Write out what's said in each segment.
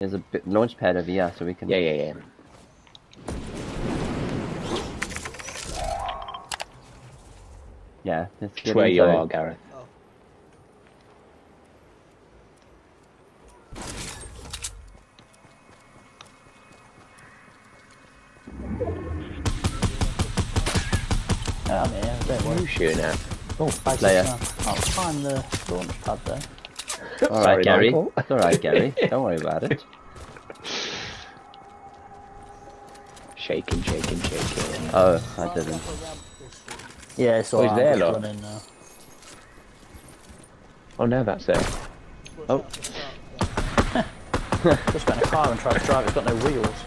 There's a bit launch pad over here, so we can. Yeah, yeah, yeah. Yeah. Let's It's get where you are, Gareth. Oh, I'm here, don't are worry. you shooting at? Oh, I just, Player. I'll find the launch pad there. All right, Sorry, Gary. Michael. It's all right, Gary. Don't worry about it. shaking, shaking, shaking. Oh, I didn't. Yeah, it's Oh, he's there, I'm just look. now. Oh, no, that's there. Oh, Just got in a car and tried to drive. It's got no wheels.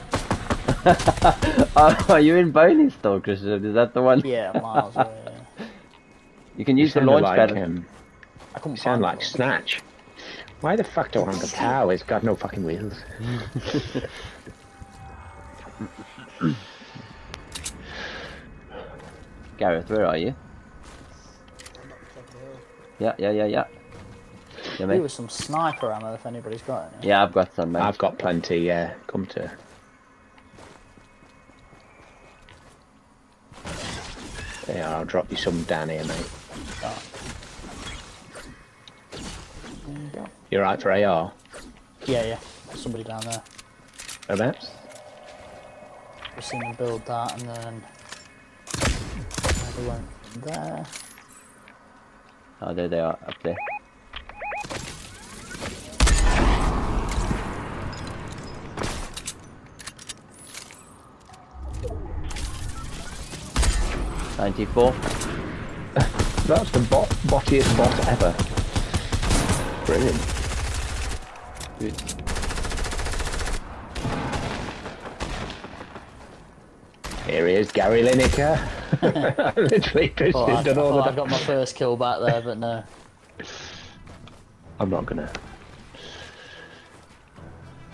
oh, are you in Boney still, Christian? Is that the one? Yeah, miles away. You can You use the sounded launch like, pad. um, I couldn't you sound find like it. Snatch. Why the fuck do I have a cow? It's got no fucking wheels. Gareth, where are you? Yeah, yeah, yeah, yeah. Yeah, There mate. was some sniper ammo if anybody's got any. Yeah, I've got some, mate. I've got plenty, yeah. Come to. Yeah, I'll drop you some down here, mate. Oh. You're right for AR. Yeah, yeah. There's somebody down there. Whereabouts? We've seen them build that and then they went there. Oh, there they are, up there. Ninety-four. That's the bot bottiest bot ever. Brilliant. Good. Here he is, Gary Lineker. Literally, Christian Oh, I, done all thought I the. got my first kill back there, but no. I'm not gonna.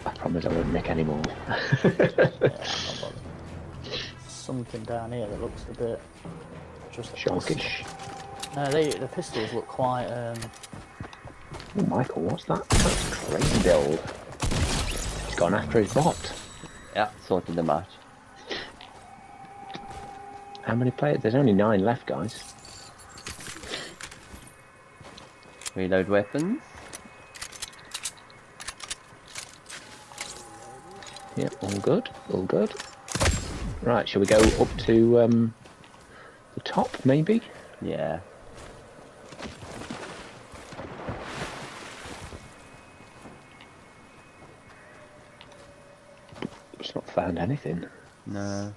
I promise I won't nick any more. Yeah, I'm not bothered. Something down here that looks a bit just Shonkish. No, they the pistols look quite um Michael, what's that? That's crazy build. He's gone after his bot. Yeah, sorted the match. How many players? There's only nine left, guys. Reload weapons. Yep, all good, all good. Right, shall we go up to um, the top, maybe? Yeah. Just not found anything. No.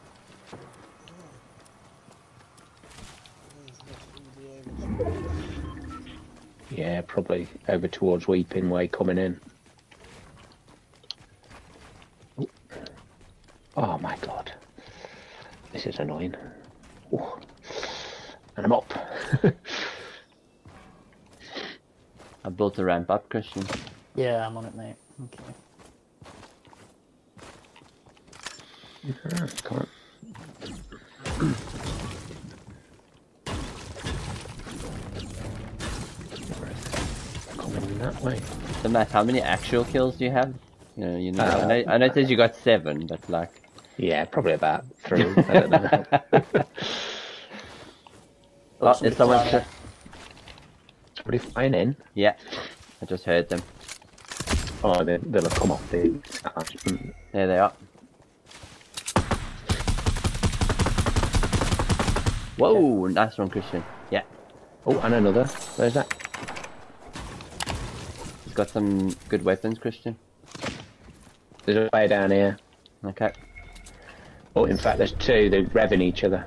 Yeah, probably over towards Weeping Way coming in. Oh. Oh my god. This is annoying. Oh. And I'm up. I built a ramp up, Christian. yeah, I'm on it, mate. Okay. Ah, can't. Coming that way. So Matt, how many actual kills do you have? You know, you know, I Uh, know, I know it says you got seven, but like, Yeah, probably about three. I don't know. oh, there's someone. Somebody flying in. Yeah, I just heard them. Oh, they, they'll have come off the. There they are. Whoa, nice one, Christian. Yeah, Oh, and another. Where's that? he's got some good weapons, Christian. There's a player down here. Okay. Oh, in fact, there's two. They're revving each other.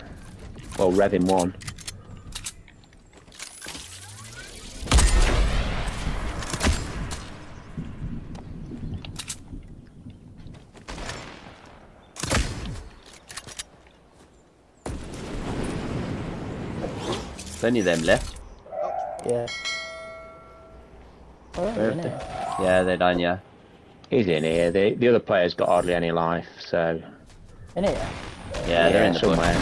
Well, revving one. There's only them left. Yeah. Oh, Where are they? it. Yeah, they're done. Yeah. He's in here. The, the other player's got hardly any life, so. In here. Yeah, they're in the bush. somewhere.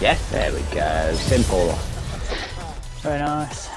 Yes. There we go. Simple. Very nice.